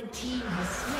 Red team has slain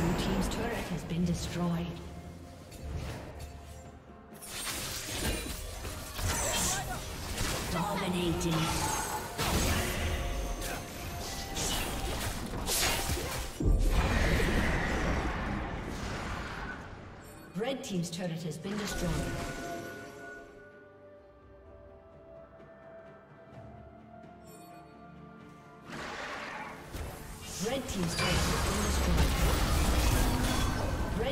Red Team's turret has been destroyed. Dominating. Red Team's turret has been destroyed.